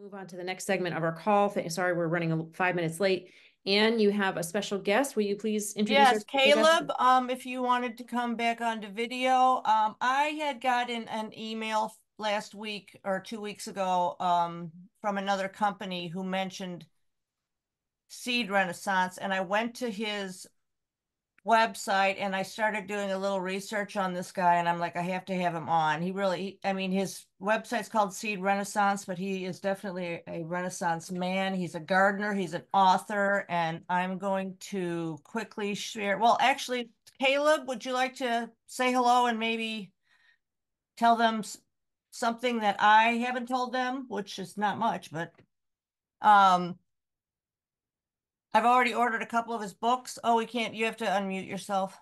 Move on to the next segment of our call. Sorry, we're running five minutes late. Anne, you have a special guest. Will you please introduce? our Yes, special guest? Caleb, um, if you wanted to come back onto video, um, I had gotten an email last week or two weeks ago, um, from another company who mentioned Seed Renaissance, and I went to his website and I started doing a little research on this guy, and I'm like, I have to have him on. He really, I mean, his website's called Seed Renaissance, but he is definitely a Renaissance man. He's a gardener, he's an author, and I'm going to quickly share. Well, actually, Caleb, would you like to say hello and maybe tell them something that I haven't told them, which is not much, but um I've already ordered a couple of his books. Oh, we can't, you have to unmute yourself.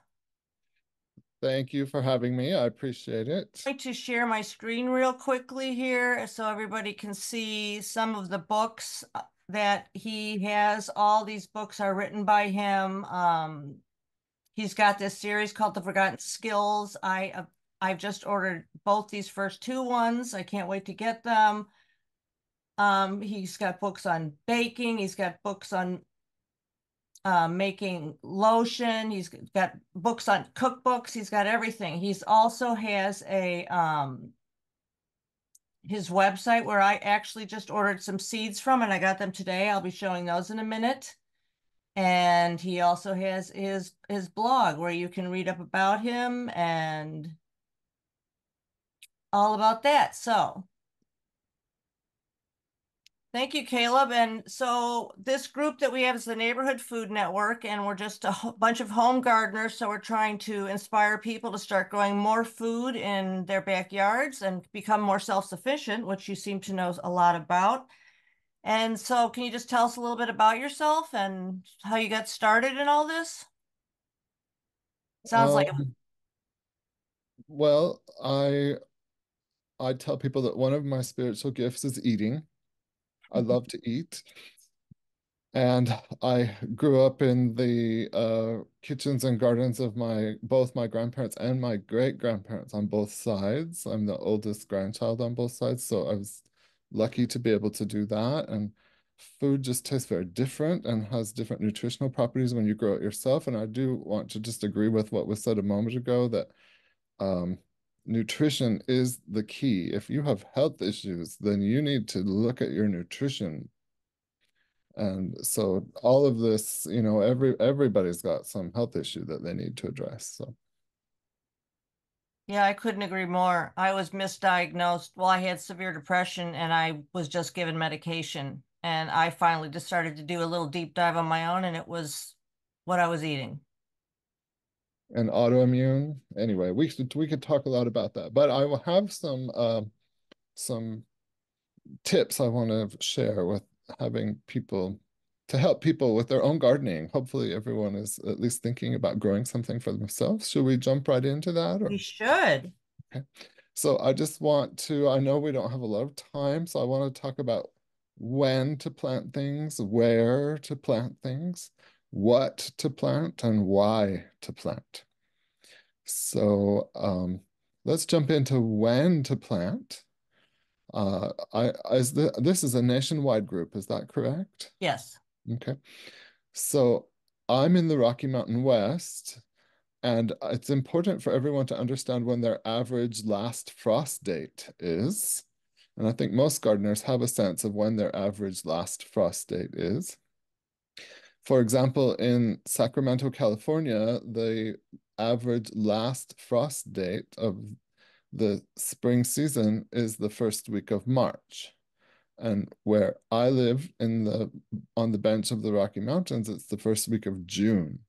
Thank you for having me. I appreciate it. going to share my screen real quickly here so everybody can see some of the books uh, that he has. All these books are written by him. Um, he's got this series called The Forgotten Skills. I uh, I've just ordered both these first two ones. I can't wait to get them. Um, he's got books on baking. He's got books on uh, making lotion. He's got books on cookbooks. He's got everything. He's also has a um his website where I actually just ordered some seeds from and I got them today. I'll be showing those in a minute. And he also has his his blog where you can read up about him and all about that. So Thank you, Caleb. And so this group that we have is the Neighborhood Food Network, and we're just a bunch of home gardeners. So we're trying to inspire people to start growing more food in their backyards and become more self-sufficient, which you seem to know a lot about. And so can you just tell us a little bit about yourself and how you got started in all this? Sounds like Um, well, I I tell people that one of my spiritual gifts is eating. I love to eat. And I grew up in the uh, kitchens and gardens of my both my grandparents and my great grandparents on both sides. I'm the oldest grandchild on both sides, so I was lucky to be able to do that. And food just tastes very different and has different nutritional properties when you grow it yourself. And I do want to just agree with what was said a moment ago that um, nutrition is the key. If you have health issues, then you need to look at your nutrition and so all of this, you know, every everybody's got some health issue that they need to address. So Yeah, I couldn't agree more. I was misdiagnosed. Well, I had severe depression and I was just given medication. And I finally just started to do a little deep dive on my own, and it was what I was eating. And autoimmune. Anyway, we could we could talk a lot about that, but I will have some uh, some tips I want to share with having people to help people with their own gardening. Hopefully, everyone is at least thinking about growing something for themselves. Should we jump right into that? Or? We should. Okay. So I just want to, I know we don't have a lot of time, so I want to talk about when to plant things, where to plant things, what to plant, and why to plant. So um, let's jump into when to plant. Uh, I is the this is a nationwide group, is that correct? Yes. Okay. So I'm in the Rocky Mountain West, and it's important for everyone to understand when their average last frost date is. And I think most gardeners have a sense of when their average last frost date is. For example, in Sacramento, California, the average last frost date of the spring season is the first week of March. And where I live in the on the bench of the Rocky Mountains, it's the first week of June.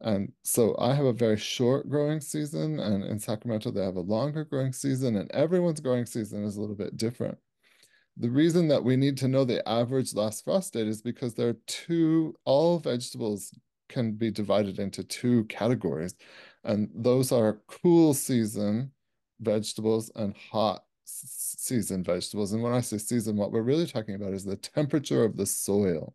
And so I have a very short growing season, and in Sacramento, they have a longer growing season, and everyone's growing season is a little bit different. The reason that we need to know the average last frost date is because there are two, all vegetables can be divided into two categories, and those are cool season vegetables and hot season vegetables. And when I say season, what we're really talking about is the temperature of the soil.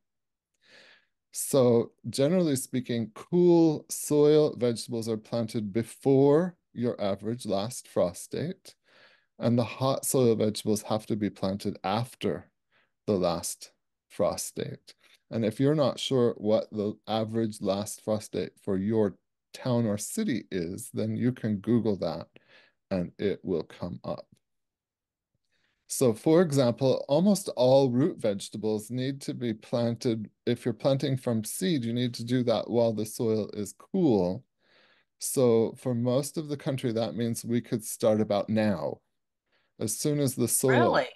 So generally speaking, cool soil vegetables are planted before your average last frost date. And the hot soil vegetables have to be planted after the last frost date. And if you're not sure what the average last frost date for your town or city is, then you can Google that and it will come up. So for example, almost all root vegetables need to be planted. If you're planting from seed, you need to do that while the soil is cool. So for most of the country, that means we could start about now. As soon as the soil, Really?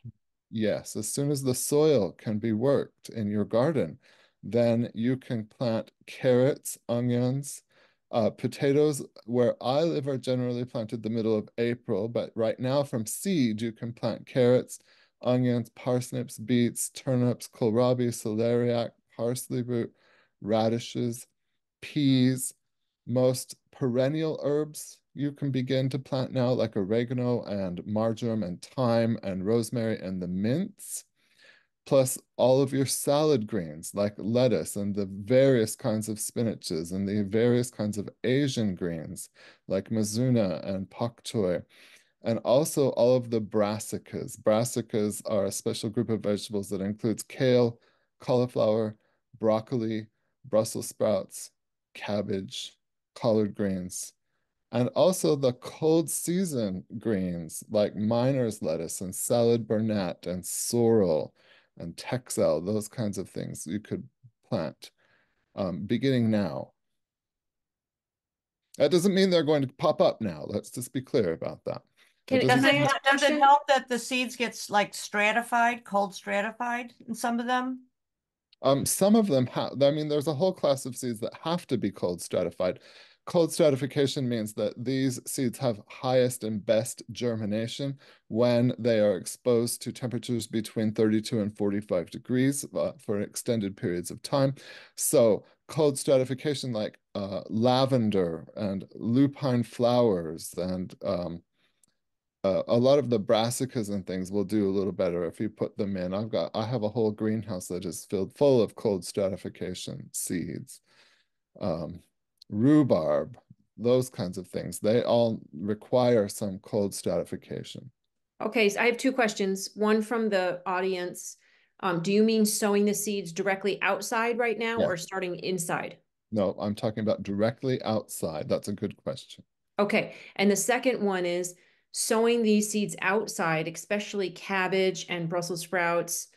yes, as soon as the soil can be worked in your garden, then you can plant carrots, onions, uh, potatoes where I live are generally planted the middle of April, but right now from seed, you can plant carrots, onions, parsnips, beets, turnips, kohlrabi, celeriac, parsley root, radishes, peas, most perennial herbs you can begin to plant now, like oregano and marjoram and thyme and rosemary and the mints plus all of your salad greens like lettuce and the various kinds of spinaches and the various kinds of Asian greens like mizuna and pak choy. And also all of the brassicas. Brassicas are a special group of vegetables that includes kale, cauliflower, broccoli, Brussels sprouts, cabbage, collard greens, and also the cold season greens like miner's lettuce and salad burnet and sorrel and Texsel, those kinds of things you could plant um, beginning now. That doesn't mean they're going to pop up now. Let's just be clear about that. Can- That Does doesn't it, does it help that the seeds gets like stratified, cold stratified in some of them? Um, some of them have, I mean, there's a whole class of seeds that have to be cold stratified. Cold stratification means that these seeds have highest and best germination when they are exposed to temperatures between 32 and 45 degrees uh, for extended periods of time. So cold stratification like uh, lavender and lupine flowers and um, uh, a lot of the brassicas and things will do a little better if you put them in. I've got, I have a whole greenhouse that is filled full of cold stratification seeds. Um, rhubarb, those kinds of things, they all require some cold stratification. Okay, so I have two questions. One from the audience. Um, do you mean sowing the seeds directly outside right now Yeah. or starting inside? No, I'm talking about directly outside. That's a good question. Okay, and the second one is sowing these seeds outside, especially cabbage and Brussels sprouts,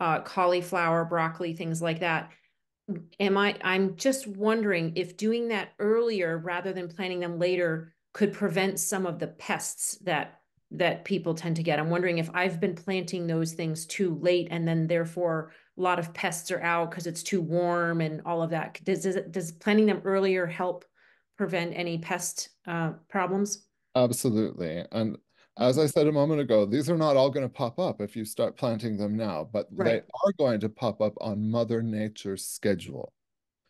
uh, cauliflower, broccoli, things like that. Am I, I'm just wondering if doing that earlier rather than planting them later could prevent some of the pests that that people tend to get. I'm wondering if I've been planting those things too late and then therefore a lot of pests are out because it's too warm and all of that. Does, does, does planting them earlier help prevent any pest uh, problems? Absolutely. And as I said a moment ago, these are not all going to pop up if you start planting them now, but they are going to pop up on Mother Nature's schedule.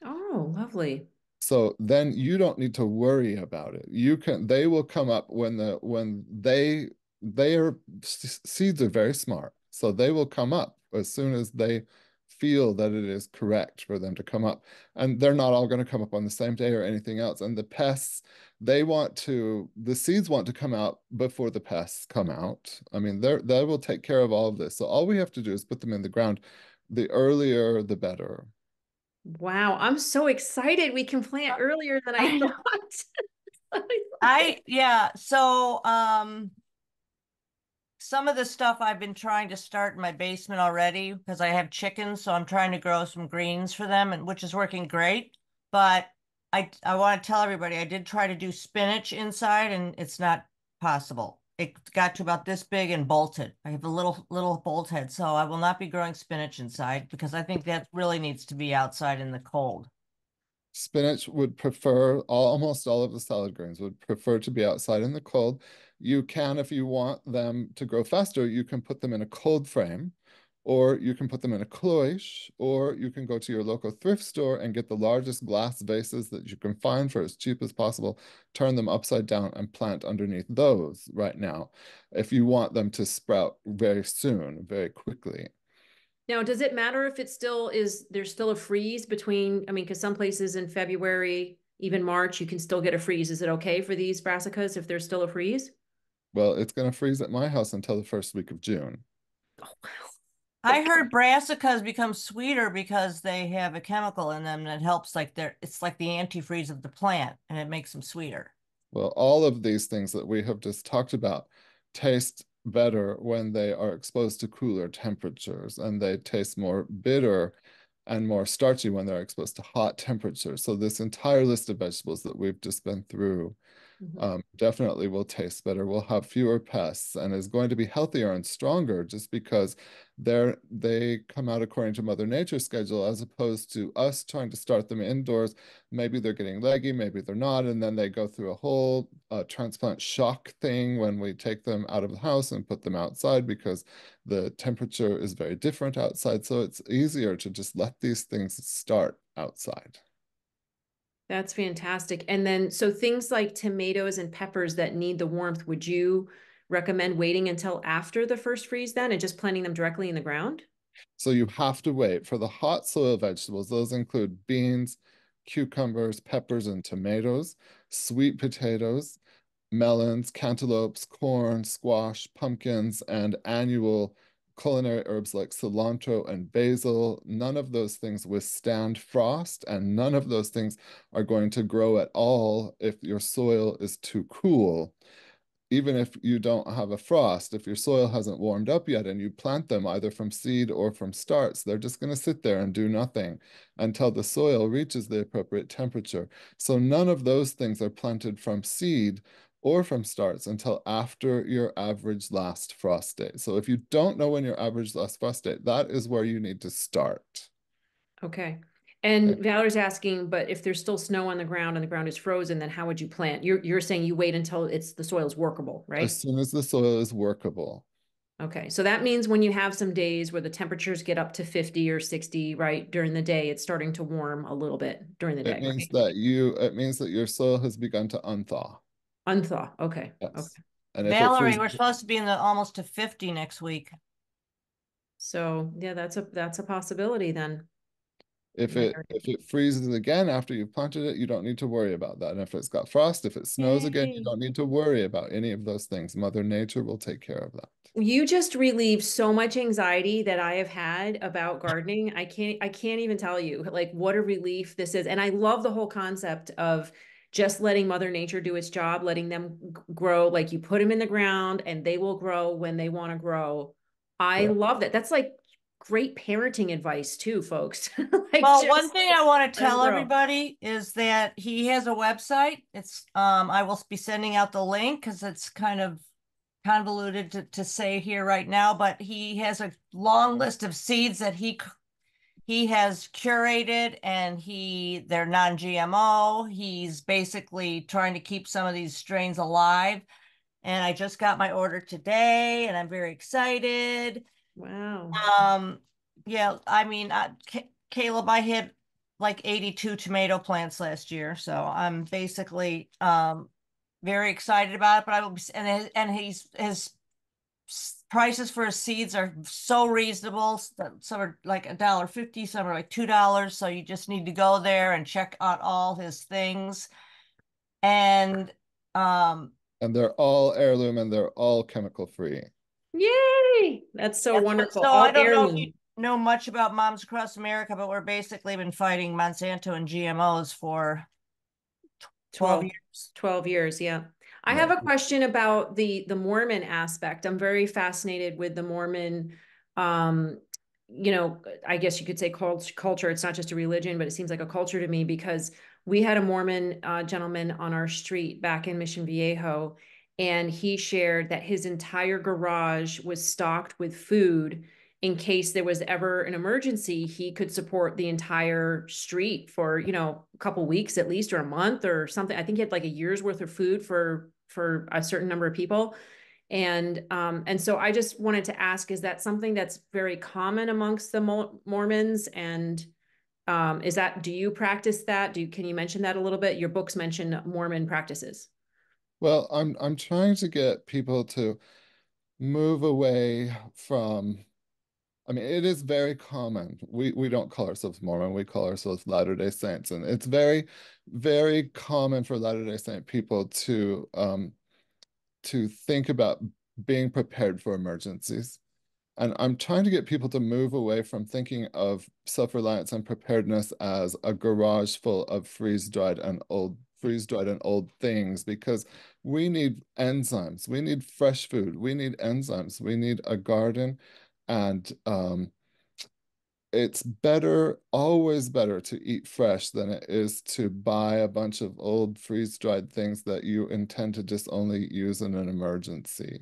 Oh, lovely. So then you don't need to worry about it. You can, they will come up when the, when they, they are, seeds are very smart. So they will come up as soon as they feel that it is correct for them to come up. And they're not all going to come up on the same day or anything else. And the pests, they want to, the seeds want to come out before the pests come out. I mean, they're, they will take care of all of this. So all we have to do is put them in the ground. The earlier, the better. Wow, I'm so excited. We can plant earlier than I I thought. I, yeah, so, um, some of the stuff I've been trying to start in my basement already because I have chickens, so I'm trying to grow some greens for them and which is working great. But I I want to tell everybody I did try to do spinach inside and it's not possible. It got to about this big and bolted. I have a little little bolt head, so I will not be growing spinach inside because I think that really needs to be outside in the cold. Spinach would prefer, almost all of the salad greens would prefer to be outside in the cold. You can, if you want them to grow faster, you can put them in a cold frame, or you can put them in a cloche, or you can go to your local thrift store and get the largest glass vases that you can find for as cheap as possible, turn them upside down and plant underneath those right now, if you want them to sprout very soon, very quickly. Now, does it matter if it still is, there's still a freeze between, I mean, because some places in February, even March, you can still get a freeze. Is it okay for these brassicas if there's still a freeze? Well, it's gonna freeze at my house until the first week of June. Oh, wow. I heard brassicas become sweeter because they have a chemical in them that helps like their it's like the antifreeze of the plant and it makes them sweeter. Well, all of these things that we have just talked about taste better when they are exposed to cooler temperatures and they taste more bitter and more starchy when they're exposed to hot temperatures. So this entire list of vegetables that we've just been through Mhm. um, definitely will taste better, will have fewer pests, and is going to be healthier and stronger just because they're they come out according to Mother Nature's schedule, as opposed to us trying to start them indoors. Maybe they're getting leggy, maybe they're not, and then they go through a whole uh, transplant shock thing when we take them out of the house and put them outside because the temperature is very different outside. So it's easier to just let these things start outside. That's fantastic. And then, so things like tomatoes and peppers that need the warmth, would you recommend waiting until after the first freeze then and just planting them directly in the ground? So you have to wait for the hot soil vegetables. Those include beans, cucumbers, peppers, and tomatoes, sweet potatoes, melons, cantaloupes, corn, squash, pumpkins, and annual culinary herbs like cilantro and basil. None of those things withstand frost, and none of those things are going to grow at all if your soil is too cool. Even if you don't have a frost, if your soil hasn't warmed up yet and you plant them either from seed or from starts, they're just going to sit there and do nothing until the soil reaches the appropriate temperature. So none of those things are planted from seed or from starts until after your average last frost date. So if you don't know when your average last frost date, that is where you need to start. Okay. And Valerie's asking, but if there's still snow on the ground and the ground is frozen, then how would you plant? You're you're saying you wait until it's the soil is workable, right? As soon as the soil is workable. Okay, so that means when you have some days where the temperatures get up to 50 or 60, right, during the day, it's starting to warm a little bit during the day. It means right? that you it means that your soil has begun to unthaw. Unthaw. Okay. Yes. Okay. And if Valerie, freezes- we're supposed to be in the almost to 50 next week. So yeah, that's a that's a possibility then. If it if it freezes again after you've planted it, you don't need to worry about that. And if it's got frost, if it snows again, you don't need to worry about any of those things. Mother Nature will take care of that. You just relieved so much anxiety that I have had about gardening. I can't I can't even tell you like what a relief this is. And I love the whole concept of just letting mother nature do its job, letting them grow like you put them in the ground and they will grow when they want to grow. I Correct. love that. That's like great parenting advice too, folks. Like, Well, one thing I want to tell everybody is that he has a website. It's, um, I will be sending out the link because it's kind of convoluted to, to say here right now, but he has a long list of seeds that he c- he has curated and he they're non-GMO. He's basically trying to keep some of these strains alive. And I just got my order today and I'm very excited. Wow. Um, yeah, I mean, uh, Ca- Caleb, I hit like 82 tomato plants last year, so I'm basically um very excited about it. But I will be, and and he's his prices for his seeds are so reasonable. that Some are like a dollar fifty, some are like two dollars. So you just need to go there and check out all his things. And um, And they're all heirloom and they're all chemical free. Yay! That's so Yeah, so- wonderful. So All I don't know if heirloom. you know much about Moms Across America, but we're basically been fighting Monsanto and GMOs for twelve 12 years. 12 years yeah i have a question about the the mormon aspect. I'm very fascinated with the mormon um you know i guess you could say cult- culture. It's not just a religion but it seems like a culture to me because we had a mormon uh, gentleman on our street back in mission viejo and he shared that his entire garage was stocked with food in case there was ever an emergency he could support the entire street for you know a couple weeks at least or a month or something. I think he had like a year's worth of food for for a certain number of people. And um and so i just wanted to ask is that something that's very common amongst the Mo- mormons? And um is that do you practice that? Do you can you mention that a little bit? Your books mention mormon practices. Well, I'm I'm trying to get people to move away from I mean, it is very common. We we don't call ourselves Mormon, we call ourselves Latter-day Saints. And it's very, very common for Latter-day Saint people to um to think about being prepared for emergencies. And I'm trying to get people to move away from thinking of self-reliance and preparedness as a garage full of freeze-dried and old freeze-dried and old things because we need enzymes. We need fresh food. We need enzymes. We need a garden and um, it's better, always better to eat fresh than it is to buy a bunch of old freeze-dried things that you intend to just only use in an emergency.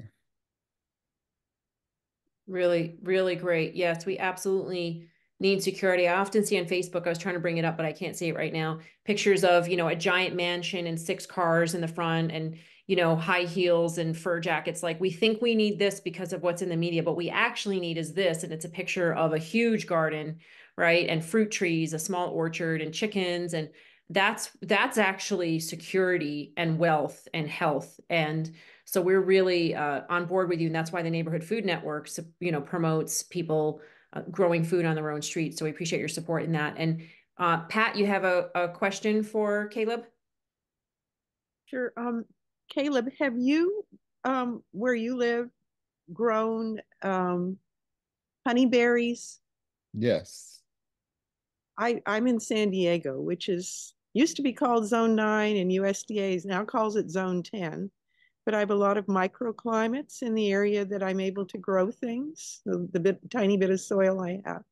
Really, really great. Yes, we absolutely need security. I often see on Facebook, I was trying to bring it up, but I can't see it right now. Pictures of, you know, a giant mansion and six cars in the front and, you know, high heels and fur jackets. Like we think we need this because of what's in the media, but we actually need is this. And it's a picture of a huge garden, right? And fruit trees, a small orchard and chickens. And that's that's actually security and wealth and health. And so we're really uh, on board with you. And that's why the Neighborhood Food Network, you know, promotes people uh, growing food on their own street. So we appreciate your support in that. And uh, Pat, you have a, a question for Caleb? Sure. Um, Caleb, have you, um, where you live, grown um, honeyberries? Yes. I, I'm in San Diego, which is used to be called Zone 9 and USDA is now calls it Zone 10. But I have a lot of microclimates in the area that I'm able to grow things, the, the bit, tiny bit of soil I have.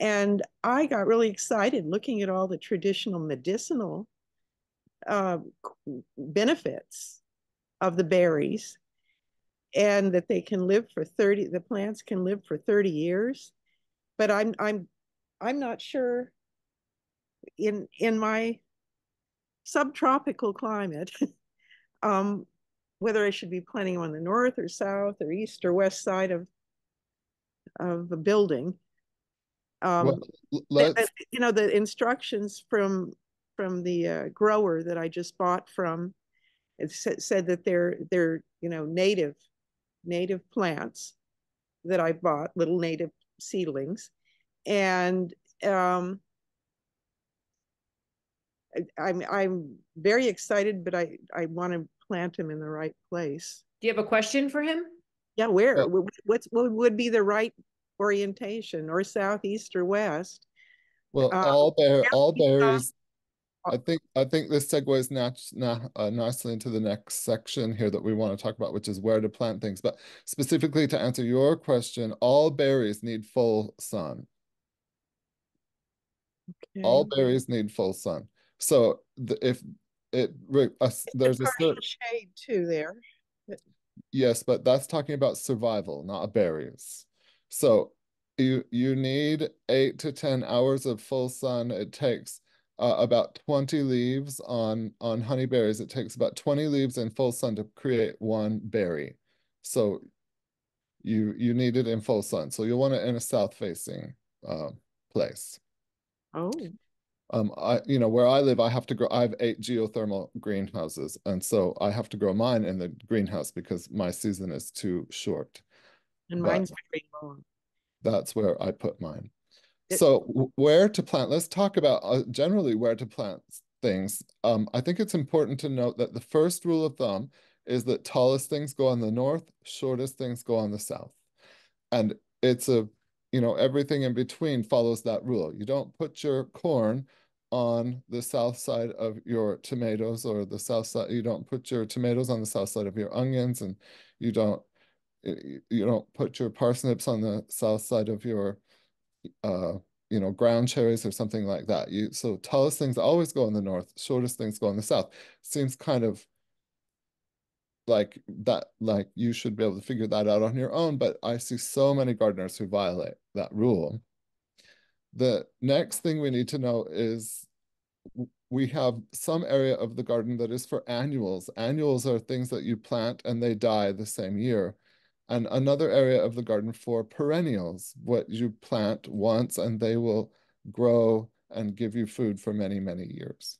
And I got really excited looking at all the traditional medicinal uh, benefits of the berries and that they can live for 30 the plants can live for 30 years. But i'm i'm i'm not sure in in my subtropical climate um whether i should be planting on the north or south or east or west side of of a building. Um well, you know the instructions from from the uh, grower that I just bought from. It said that they're they're you know native native plants that I bought, little native seedlings, and um, I, I'm I'm very excited, but I I want to plant them in the right place. Do you have a question for him? Yeah, where? Oh. What's what would be the right orientation, or southeast or west? Well, uh, all bear all berries I think I think this segues nat- na- uh, nicely into the next section here that we want to talk about, which is where to plant things. But specifically to answer your question, all berries need full sun. Okay. All berries need full sun. So the, if it uh, there's a certain shade too there. Yes, but that's talking about survival, not berries. So you you need eight to ten hours of full sun. It takes uh, about 20 leaves on on honeyberries. It takes about 20 leaves in full sun to create one berry. So you you need it in full sun. So you'll want it in a south facing uh, place. Oh. Um, I you know where I live, I have to grow. I have eight geothermal greenhouses, and so I have to grow mine in the greenhouse because my season is too short. And mine's very long. That's where I put mine so where to plant let's talk about uh, generally where to plant things. Um, i think it's important to note that the first rule of thumb is that tallest things go on the north shortest things go on the south. And it's a you know everything in between follows that rule. You don't put your corn on the south side of your tomatoes or the south side you don't put your tomatoes on the south side of your onions and you don't you don't put your parsnips on the south side of your uh, you know, ground cherries or something like that. You so tallest things always go in the north, shortest things go in the south. Seems kind of like that, like you should be able to figure that out on your own, but I see so many gardeners who violate that rule. The next thing we need to know is we have some area of the garden that is for annuals. Annuals are things that you plant and they die the same year and another area of the garden for perennials, what you plant once and they will grow and give you food for many, many years.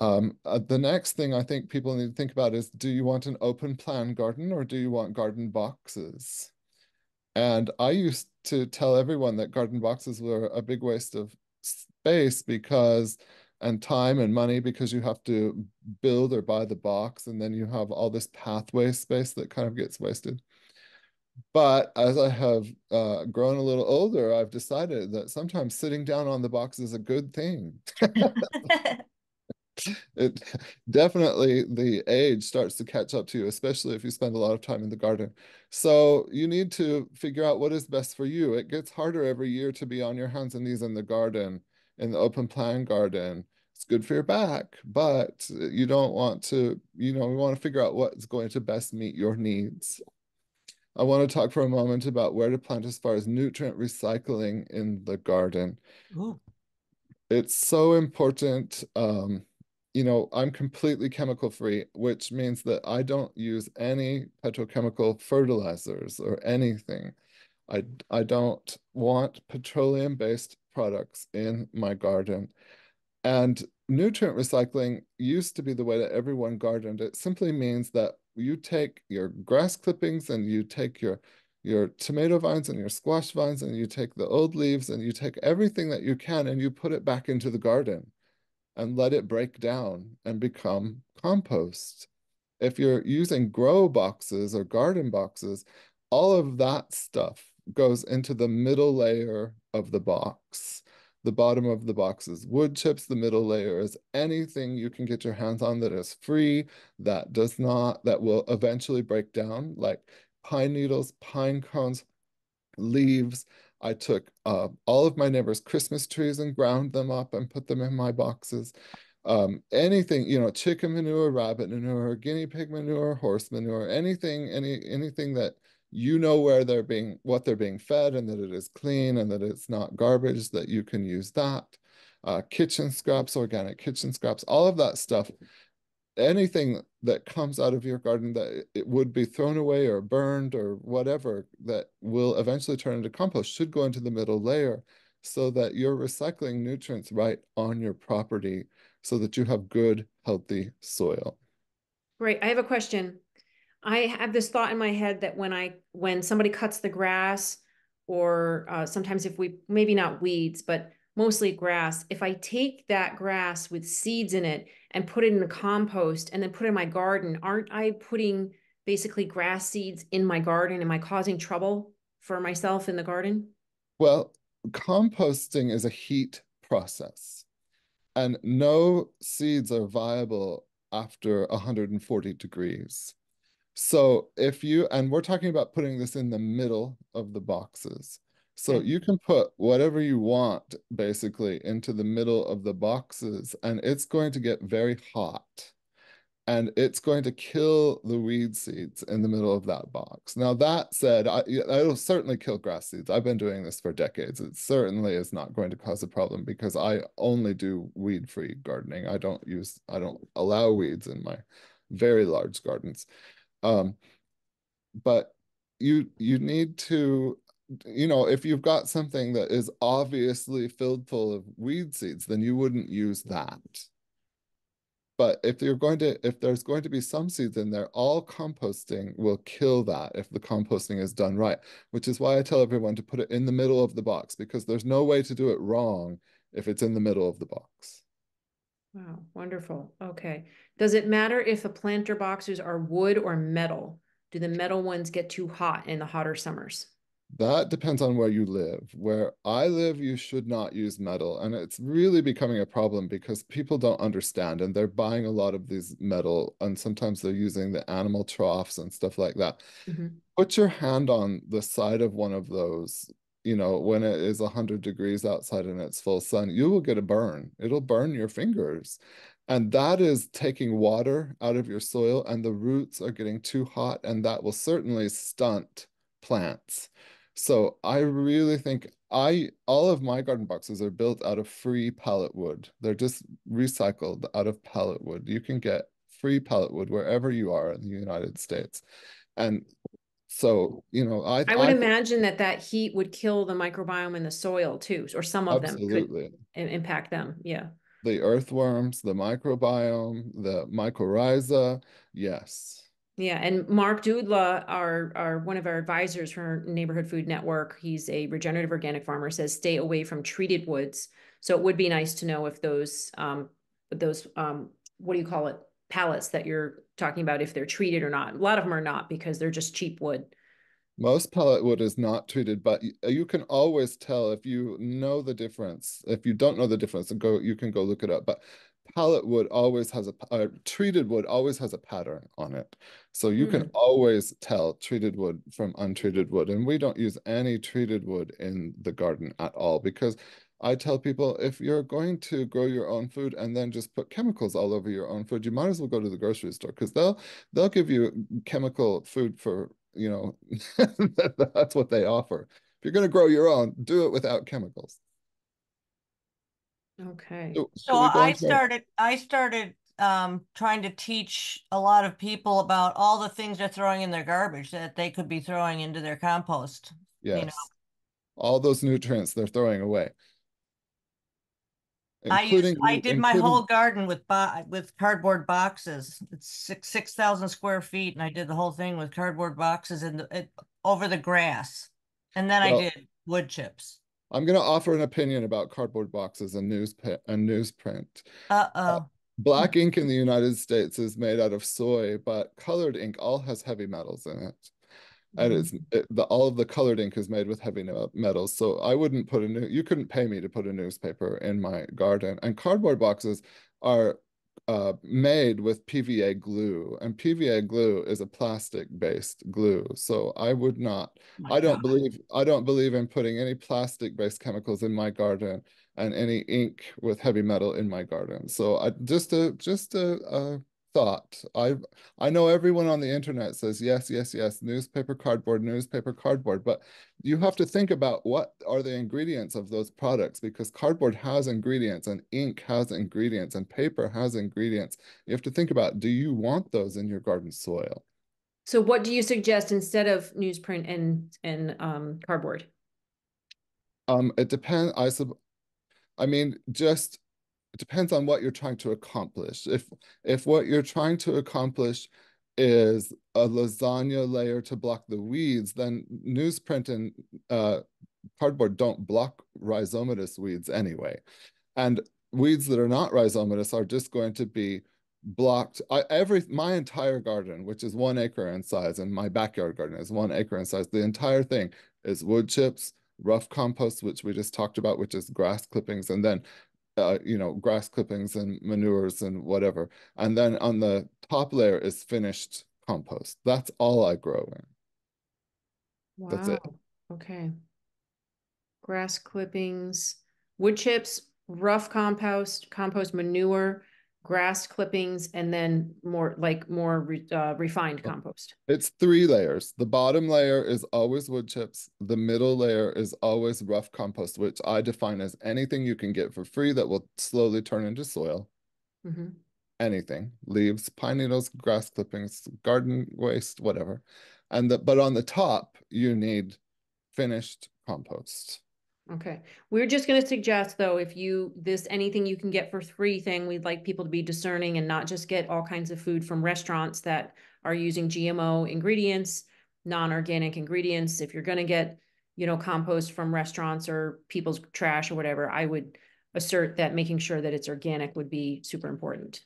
Um, uh, the next thing I think people need to think about is, do you want an open plan garden or do you want garden boxes? And I used to tell everyone that garden boxes were a big waste of space because and time and money because you have to build or buy the box and then you have all this pathway space that kind of gets wasted. But as I have uh, grown a little older, I've decided that sometimes sitting down on the box is a good thing. it definitely the age starts to catch up to you, especially if you spend a lot of time in the garden. So you need to figure out what is best for you. It gets harder every year to be on your hands and knees in the garden, in the open plan garden. It's good for your back, but you don't want to, you know, we want to figure out what's going to best meet your needs. I want to talk for a moment about where to plant as far as nutrient recycling in the garden. Ooh. It's so important. Um, you know, I'm completely chemical free, which means that I don't use any petrochemical fertilizers or anything. I, I don't want petroleum based products in my garden. And nutrient recycling used to be the way that everyone gardened. It simply means that you take your grass clippings and you take your your tomato vines and your squash vines and you take the old leaves and you take everything that you can and you put it back into the garden and let it break down and become compost. If you're using grow boxes or garden boxes, all of that stuff goes into the middle layer of the box. The bottom of the box is wood chips. The middle layer is anything you can get your hands on that is free, that does not, that will eventually break down, like pine needles, pine cones, leaves. I took uh, all of my neighbors' Christmas trees and ground them up and put them in my boxes. Um, anything, you know, chicken manure, rabbit manure, guinea pig manure, horse manure, anything, any anything that you know where they're being what they're being fed and that it is clean and that it's not garbage that you can use that uh, kitchen scraps organic kitchen scraps all of that stuff anything that comes out of your garden that it would be thrown away or burned or whatever that will eventually turn into compost should go into the middle layer so that you're recycling nutrients right on your property so that you have good healthy soil Great. I have a question. I have this thought in my head that when I when somebody cuts the grass, or uh, sometimes if we maybe not weeds, but mostly grass, if I take that grass with seeds in it and put it in a compost and then put it in my garden, aren't I putting basically grass seeds in my garden? Am I causing trouble for myself in the garden? Well, composting is a heat process, and no seeds are viable after 140 degrees. So if you, and we're talking about putting this in the middle of the boxes. So you can put whatever you want basically into the middle of the boxes and it's going to get very hot and it's going to kill the weed seeds in the middle of that box. Now that said, I, it'll certainly kill grass seeds. I've been doing this for decades. It certainly is not going to cause a problem because I only do weed-free gardening. I don't use, I don't allow weeds in my very large gardens. Um, but you you need to you know if you've got something that is obviously filled full of weed seeds then you wouldn't use that but if you're going to if there's going to be some seeds in there all composting will kill that if the composting is done right which is why i tell everyone to put it in the middle of the box because there's no way to do it wrong if it's in the middle of the box Wow, wonderful. Okay. Does it matter if the planter boxes are wood or metal? Do the metal ones get too hot in the hotter summers? That depends on where you live. Where I live, you should not use metal. And it's really becoming a problem because people don't understand and they're buying a lot of these metal and sometimes they're using the animal troughs and stuff like that. Mhm. Put your hand on the side of one of those, you know, when it is 100 degrees outside and it's full sun, you will get a burn. It'll burn your fingers. And that is taking water out of your soil and the roots are getting too hot and that will certainly stunt plants. So I really think I all of my garden boxes are built out of free pallet wood. They're just recycled out of pallet wood. You can get free pallet wood wherever you are in the United States. And so, you know, I I would I- imagine that that heat would kill the microbiome in the soil too, or some of them could absolutely impact them. Yeah. the earthworms, the microbiome, the mycorrhiza, yes. Yeah, and Mark Dudla, our, our, one of our advisors for Neighborhood Food Network, he's a regenerative organic farmer, says stay away from treated woods. So it would be nice to know if those, um, those, um, what do you call it? Pallets that you're talking about, if they're treated or not. A lot of them are not because they're just cheap wood. Most pellet wood is not treated, but uh, you can always tell if you know the difference. If you don't know the difference, go, you can go look it up. But pallet wood always has a uh, treated wood always has a pattern on it. So you can Mm. always tell treated wood from untreated wood. And we don't use any treated wood in the garden at all because I tell people if you're going to grow your own food and then just put chemicals all over your own food, you might as well go to the grocery store because they'll they'll give you chemical food for you know that's what they offer. If you're going to grow your own, do it without chemicals. Okay. So, So should we go I into our- started, I started um trying to teach a lot of people about all the things they're throwing in their garbage that they could be throwing into their compost. know. Yes. All those nutrients they're throwing away. I used, I did my whole garden with with cardboard boxes. It's six, six thousand square feet and I did the whole thing with cardboard boxes and it, over the grass. And then I did wood chips. I'm going to offer an opinion about cardboard boxes and news and newsprint. Uh-oh. Uh, black ink in the United States is made out of soy, but colored ink all has heavy metals in it. And it's it, the all of the colored ink is made with heavy metals. So I wouldn't put a new you couldn't pay me to put a newspaper in my garden. And cardboard boxes are uh, made with PVA glue, and PVA glue is a plastic-based glue. So I would not My I don't God. believe I don't believe in putting any plastic-based chemicals in my garden and any ink with heavy metal in my garden. So I just a just a, a thought. I I know everyone on the internet says yes, yes, yes, newspaper cardboard, newspaper cardboard, but you have to think about what are the ingredients of those products because cardboard has ingredients and ink has ingredients and paper has ingredients. You have to think about do you want those in your garden soil? So what do you suggest instead of newsprint and, and, um, cardboard? Um, it depends. I sub, I mean, just it depends on what you're trying to accomplish. If if what you're trying to accomplish is a lasagna layer to block the weeds, then newsprint and uh, cardboard don't block rhizomatous weeds anyway. And weeds that are not rhizomatous are just going to be blocked. I, every my entire garden, which is one acre in size, and my backyard garden is one acre in size. The entire thing is wood chips, rough compost, which we just talked about, which is grass clippings, and then uh, you know, grass clippings and manures and whatever. And then on the top layer is finished compost. That's all I grow in. That's it. Wow, okay. Grass clippings, wood chips, rough compost, compost manure, grass clippings, and then more, like more re- uh, refined compost. It's three layers. The bottom layer is always wood chips. The middle layer is always rough compost, which I define as anything you can get for free that will slowly turn into soil. Mhm. anything leaves pine needles grass clippings garden waste whatever and the, but on the top you need finished compost Okay, we're just gonna suggest though, if you, this, anything you can get for free thing, we'd like people to be discerning and not just get all kinds of food from restaurants that are using GMO ingredients, non-organic ingredients. If you're gonna get, you know, compost from restaurants or people's trash or whatever, I would assert that making sure that it's organic would be super important.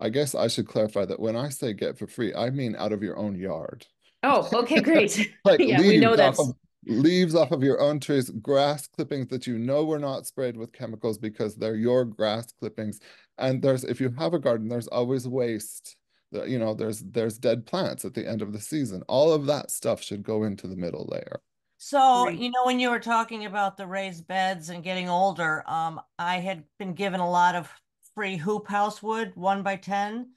i guess i should clarify that when i say get for free i mean out of your own yard Oh, okay, great. like Yeah, we know that's, of leaves off of your own trees grass clippings that you know were not sprayed with chemicals because they're your grass clippings. And there's if you have a garden there's always waste you know there's there's dead plants at the end of the season. All of that stuff should go into the middle layer. So, you know, when you were talking about the raised beds and getting older, um, I had been given a lot of free hoop house wood, one by ten.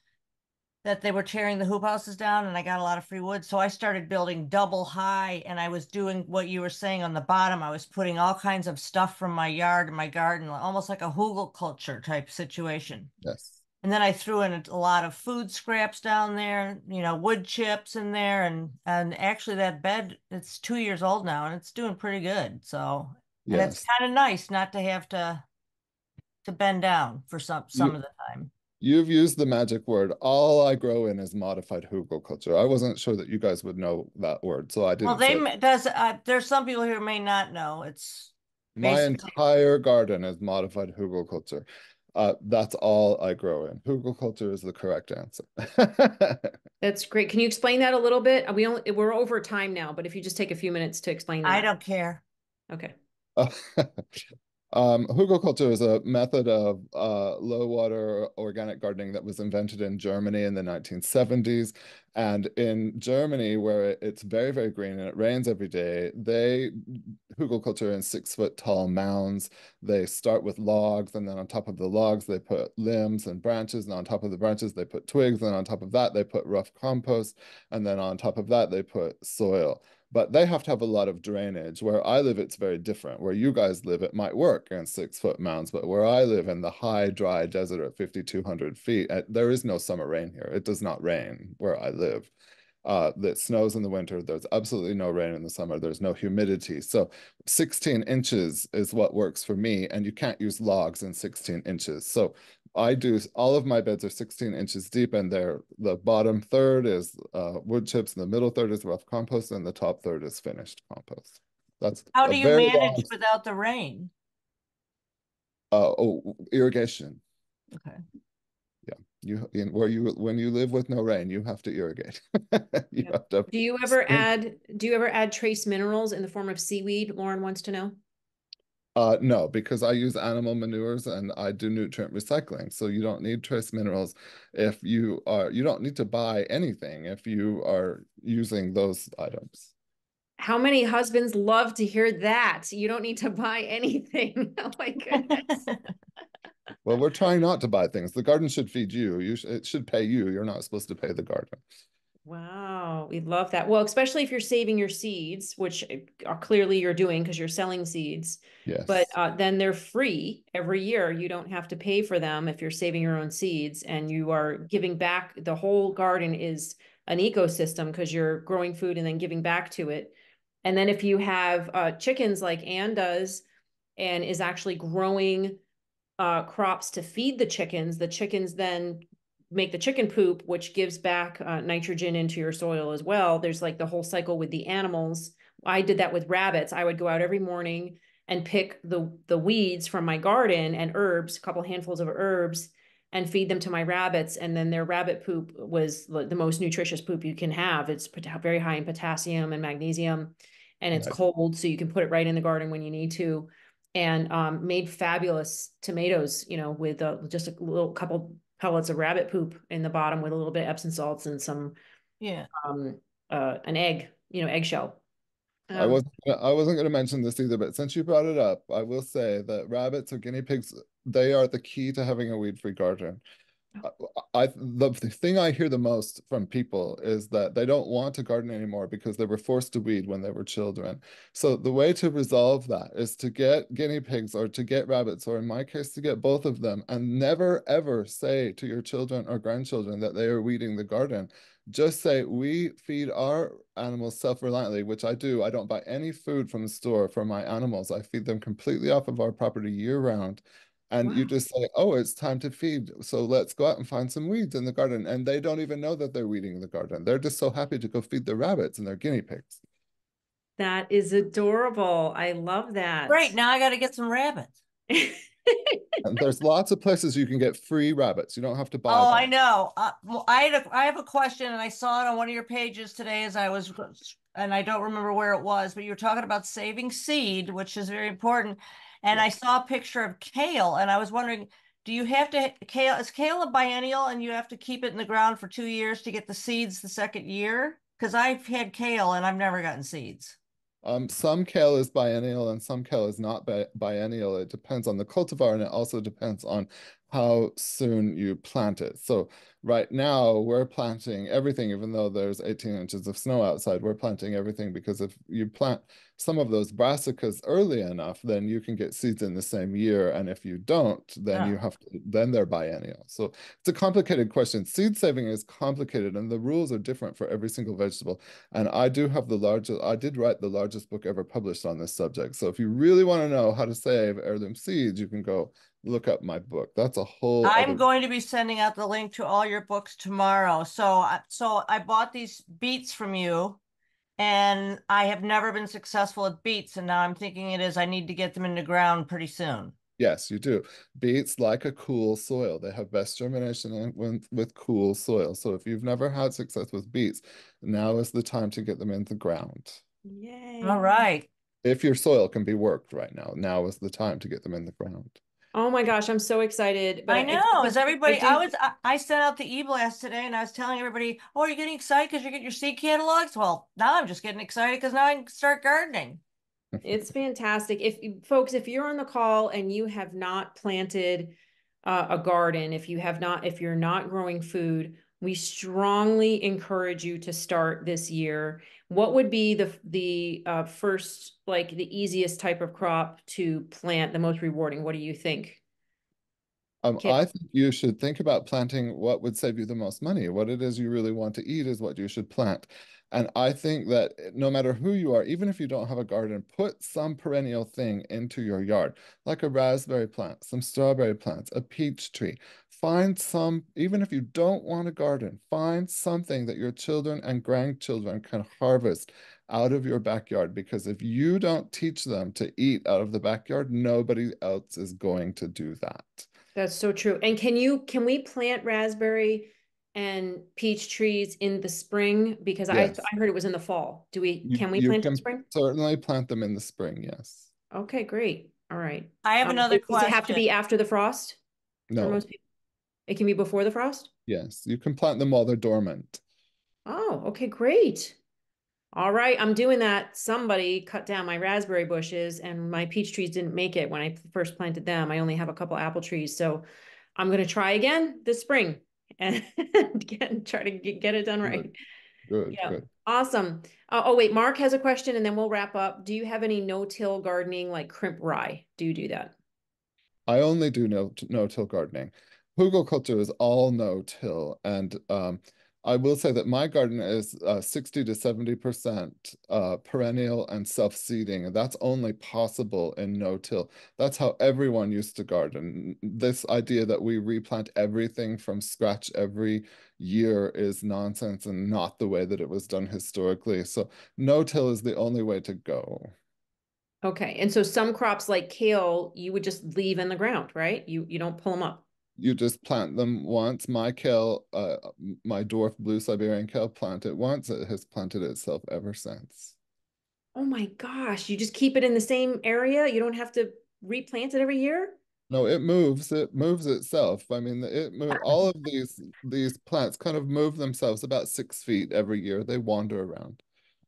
That they were tearing the hoop houses down and I got a lot of free wood. So I started building double high and I was doing what you were saying on the bottom. I was putting all kinds of stuff from my yard and my garden, almost like a hugelkultur type situation. yes And then I threw in a lot of food scraps down there, you know, wood chips in there, and and actually that bed it's two years old now and it's doing pretty good. So and it's kind of nice not to have to to bend down for some some You- of the time. You've used the magic word. All I grow in is modified hugelkultur. I wasn't sure that you guys would know that word, so I didn't Well, they say. may- does uh, there's some people here who may not know. It's My Basically. entire garden is modified hugelkultur. Uh, that's all I grow in. Hugelkultur is the correct answer. That's great. Can you explain that a little bit? We only, we're over time now, but if you just take a few minutes to explain that. I don't care. Okay. Um, hugelkultur is a method of uh, low water organic gardening that was invented in Germany in the 1970s. And in Germany, where it's very, very green and it rains every day, they hugelkultur in six foot tall mounds. They start with logs, and then on top of the logs, they put limbs and branches. And on top of the branches, they put twigs. And on top of that, they put rough compost. And then on top of that, they put soil but they have to have a lot of drainage. Where I live, it's very different. Where you guys live, it might work in six foot mounds, but where I live in the high, dry desert at 5,200 feet, uh, there is no summer rain here. It does not rain where I live. Uh, that snows in the winter. There's absolutely no rain in the summer. There's no humidity. So 16 inches is what works for me, and you can't use logs in 16 inches. So I do all of my beds are 16 inches deep, and they're the bottom third is uh, wood chips, and the middle third is rough compost, and the top third is finished compost. That's How do you manage long- without the rain? uh, oh, irrigation. Okay. Yeah, you in where you when you live with no rain, you have to irrigate. you Yep. have to. Do you ever add, do you ever add trace minerals in the form of seaweed? Lauren wants to know. Uh, no, because I use animal manures and I do nutrient recycling. So you don't need trace minerals if you are, you don't need to buy anything if you are using those items. How many husbands love to hear that? You don't need to buy anything. Oh my goodness. Well, we're trying not to buy things. The garden should feed you. You sh it should pay you. You're not supposed to pay the garden. Wow, we love that. Well, especially if you're saving your seeds, which uh, are clearly you're doing because you're selling seeds. Yes. But uh, then they're free every year. You don't have to pay for them if you're saving your own seeds and you are giving back. The whole garden is an ecosystem because you're growing food and then giving back to it. And then if you have uh, chickens like Anne does and is actually growing uh, crops to feed the chickens, the chickens then make the chicken poop, which gives back uh, nitrogen into your soil as well. There's like the whole cycle with the animals. I did that with rabbits. I would go out every morning and pick the the weeds from my garden and herbs, a couple handfuls of herbs, and feed them to my rabbits. And then their rabbit poop was the most nutritious poop you can have. It's very high in potassium and magnesium, and it's Nice. cold, so you can put it right in the garden when you need to. And um, made fabulous tomatoes, you know, with uh, just a little couple pellets of rabbit poop in the bottom with a little bit of Epsom salts and some Yeah. um uh an egg, you know, eggshell. I Um, wasn't gonna, I wasn't going to mention this either, but since you brought it up, I will say that rabbits or guinea pigs, they are the key to having a weed-free garden. I, the, the thing I hear the most from people is that they don't want to garden anymore because they were forced to weed when they were children. So the way to resolve that is to get guinea pigs or to get rabbits, or in my case, to get both of them, and never ever say to your children or grandchildren that they are weeding the garden. Just say we feed our animals self-reliantly which i do. I don't buy any food from the store for my animals. I feed them completely off of our property year round and you just say oh it's time to feed so let's go out and find some weeds in the garden and they don't even know that they're weeding the garden they're just so happy to go feed their rabbits and their guinea pigs That is adorable. I love that. Great. Now I got to get some rabbits. and there's lots of places you can get free rabbits you don't have to buy Oh, them. I know. Uh, well, I had a, I have a question, and I saw it on one of your pages today as I was, and I don't remember where it was, but you were talking about saving seed, which is very important. And I saw a picture of kale, and I was wondering, do you have to kale? Is kale a biennial, and you have to keep it in the ground for two years to get the seeds the second year? Because I've had kale and I've never gotten seeds. Um, some kale is biennial and some kale is not bi biennial. It depends on the cultivar and it also depends on how soon you plant it. So right now we're planting everything, even though there's 18 inches of snow outside, we're planting everything because if you plant some of those brassicas early enough, then you can get seeds in the same year. And if you don't, then you Ah. have to, then they're biennial. So it's a complicated question. Seed saving is complicated and the rules are different for every single vegetable. And I do have the largest, I did write the largest book ever published on this subject. So if you really want to know how to save heirloom seeds, you can go look up my book. That's a whole I'm other- going to be sending out the link to all your books tomorrow. So, so I bought these beets from you, And I have never been successful at beets, and now I'm thinking it is I need to get them in the ground pretty soon. Yes, you do. Beets like a cool soil. They have best germination with, with cool soil. So if you've never had success with beets, now is the time to get them in the ground. Yay. All right. If your soil can be worked right now, now is the time to get them in the ground. Oh my gosh, I'm so excited. But I know. Is everybody? I do- was. I, I sent out the e-blast today, and I was telling everybody, "Oh, are you getting excited because you're getting your seed catalogs?" Well, now I'm just getting excited because now I can start gardening. It's fantastic. If folks, if you're on the call and you have not planted uh, a garden, if you have not, if you're not growing food, we strongly encourage you to start this year. What would be the the uh, first, like the easiest type of crop to plant, the most rewarding? What do you think? Um, Okay. I think you should think about planting what would save you the most money. What it is you really want to eat is what you should plant. And I think that eh, no matter who you are, even if you don't have a garden, put some perennial thing into your yard, like a raspberry plant, some strawberry plants, a peach tree. Find some, even if you don't want a garden, find something that your children and grandchildren can harvest out of your backyard. Because if you don't teach them to eat out of the backyard, nobody else is going to do that. That's so true. And can you can we plant raspberry and peach trees in the spring? Because I Yes. I heard it was in the fall. Do we You- can we you plant in can the spring? Certainly plant them in the spring, yes. Okay, great. All right. I have Um, another Does question. it have to be after the frost for No, most people? It can be before the frost? yes, you can plant them while they're dormant. Oh, okay, great. All right, I'm doing that. Somebody cut down my raspberry bushes and my peach trees didn't make it when I first planted them. I only have a couple apple trees, so I'm gonna try again this spring and get, try to get, it done Good. right. Good, Yeah. good. Awesome. Uh, oh, wait, Mark has a question and then we'll wrap up. Do you have any no-till gardening like crimp rye? Do you do that? I only do no no-till gardening. Hugelkultur is all no-till, and um, I will say that my garden is uh, 60 to 70% uh, perennial and self-seeding, and that's only possible in no-till. That's how everyone used to garden. This idea that we replant everything from scratch every year is nonsense and not the way that it was done historically. So no-till is the only way to go. Okay, and so some crops like kale, you would just leave in the ground, right? You you don't pull them up. You just plant them once. My kale, uh, my dwarf blue Siberian kale planted once, it has planted itself ever since. Oh my gosh, you just keep it in the same area? You don't have to replant it every year? No, it moves, it moves itself. I mean, it move, all of these these plants kind of move themselves about six feet every year. They wander around.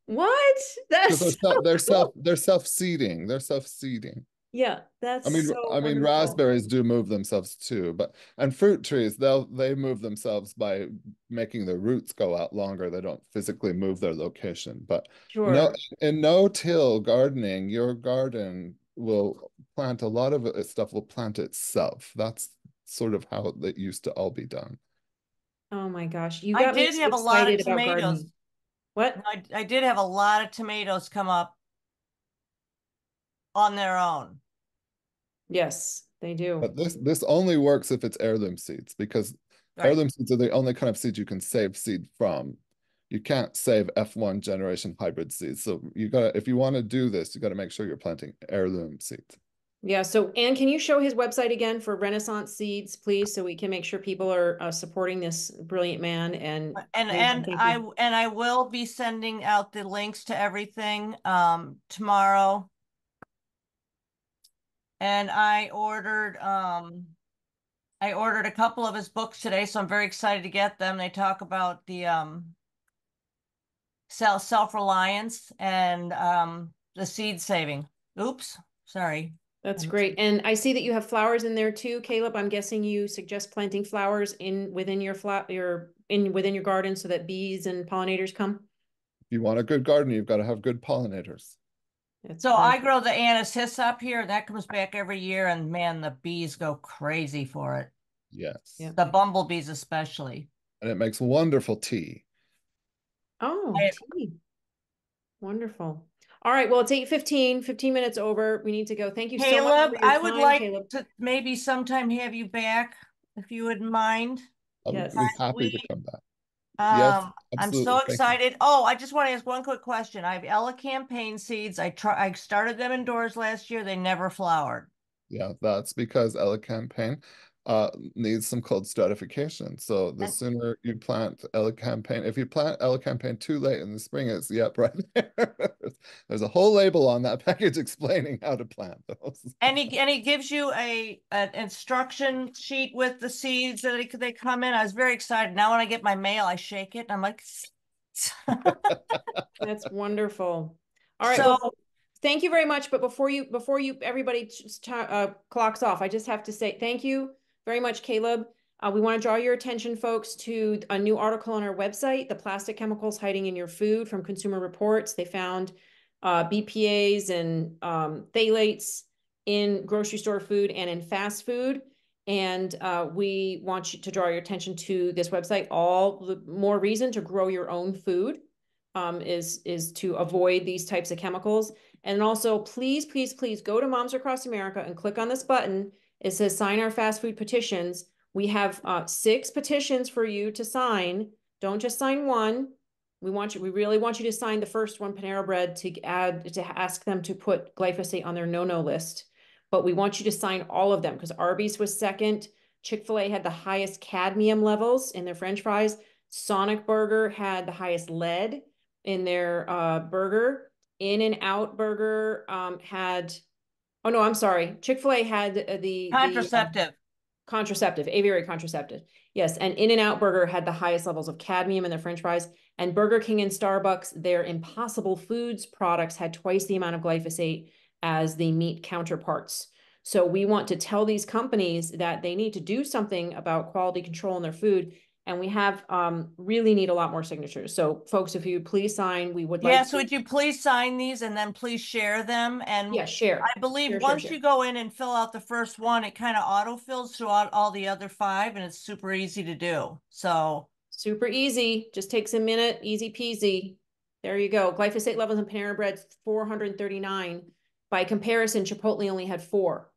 What? That's they're, so self, they're self they're self-seeding. They're self-seeding. Yeah, that's I mean, so I mean, wonderful. raspberries do move themselves too, but and fruit trees, they'll they move themselves by making their roots go out longer. They don't physically move their location. But Sure. no, in no-till gardening, your garden will plant a lot of it stuff will plant itself. That's sort of how it used to all be done. Oh my gosh, you I got me did so have a lot of excited about tomatoes. gardening. What? I, I did have a lot of tomatoes come up on their own. Yes, they do. But this this only works if it's heirloom seeds because Right. heirloom seeds are the only kind of seeds you can save seed from. You can't save F1 generation hybrid seeds. So you gotta, if you want to do this, you gotta make sure you're planting heirloom seeds. Yeah, so Anne, can you show his website again for Renaissance Seeds, please, so we can make sure people are uh, supporting this brilliant man and And Thank and I and I will be sending out the links to everything um tomorrow. And I ordered um I ordered a couple of his books today, so I'm very excited to get them. They talk about the um self self-reliance and um the seed saving. Oops, sorry. that's great. And I see that you have flowers in there too, Caleb. I'm guessing you suggest planting flowers in within your flat your in within your garden so that bees and pollinators come. If you want a good garden, you've got to have good pollinators. That's So I grow the anise hyssop here. That comes back every year, and man, the bees go crazy for it. Yes. Yeah. The bumblebees especially. And it makes wonderful tea. Oh, I- tea. Wonderful. All right, well, it's eight fifteen, 15 minutes over. We need to go. Thank you so much. Caleb, for your I would time, like Caleb. to maybe sometime have you back if you wouldn't mind. I would Yes. be happy to We- come back. Yes, Um, I'm so Thank you. excited. Oh, I just want to ask one quick question. I have elecampane seeds. I try, I started them indoors last year. They never flowered. Yeah, that's because elecampane uh needs some cold stratification. So the And- sooner you plant elecampane, if you plant elecampane too late in the spring, it's yep, right there. There's a whole label on that package explaining how to plant those. And he, and he gives you a, an instruction sheet with the seeds that they, they come in. I was very excited. Now when I get my mail, I shake it and I'm like. That's wonderful. All right, So- well, thank you very much. But before you, before you, everybody just ti- uh, clocks off, I just have to say thank you very much, Caleb. Uh, we want to draw your attention, folks, to a new article on our website, the plastic chemicals hiding in your food from Consumer Reports. They found uh, BPA's and um, phthalates in grocery store food and in fast food. And uh, we want you to draw your attention to this website. All the more reason to grow your own food um, is is to avoid these types of chemicals. And also, please, please, please go to Moms Across America and click on this button. It says sign our fast food petitions. We have uh, six petitions for you to sign. Don't just sign one. We want you, we really want you to sign the first one, Panera Bread, to add, to ask them to put glyphosate on their no-no list. But we want you to sign all of them because Arby's was second. Chick-fil-A had the highest cadmium levels in their french fries. Sonic Burger had the highest lead in their uh, burger. In and Out Burger um, had, oh no, I'm sorry. Chick-fil-A had the, the the, uh, Contraceptive. contraceptive, aviary contraceptive. Yes, and In and Out Burger had the highest levels of cadmium in their french fries. And Burger King and Starbucks, their Impossible Foods products had twice the amount of glyphosate as the meat counterparts. So we want to tell these companies that they need to do something about quality control in their food. And we have um, really need a lot more signatures. So folks, if you please sign, we would like. Yeah, so would you please sign these and then please share them? And Yeah, share. I believe Share, share, once share. you go in and fill out the first one, it kind of autofills throughout all the other five and it's super easy to do. So, Super easy, just takes a minute, easy peasy. There you go. Glyphosate levels in Panera Bread, four hundred and thirty-nine. By comparison, Chipotle only had four.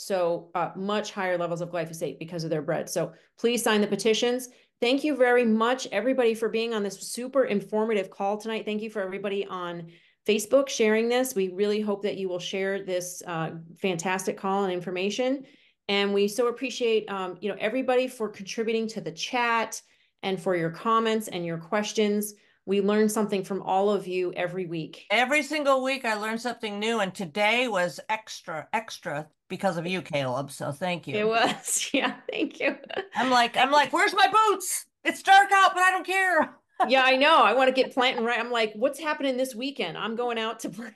So uh, much higher levels of glyphosate because of their bread. So please sign the petitions. Thank you very much, everybody, for being on this super informative call tonight. Thank you for everybody on Facebook sharing this. We really hope that you will share this uh, fantastic call and information. And we so appreciate, um, you know, everybody for contributing to the chat and for your comments and your questions. We learn something from all of you every week. every single week I learned something new and today was extra, extra because of you, Caleb. So thank you. It was, yeah, thank you. I'm like, I'm like, where's my boots? It's dark out, but I don't care. Yeah, I know. I want to get planting right. I'm like, what's happening this weekend? I'm going out to plant.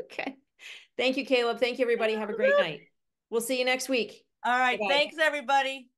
Okay. Thank you, Caleb. Thank you, everybody. Have a great night. We'll see you next week. All right. Bye-bye. Thanks, everybody.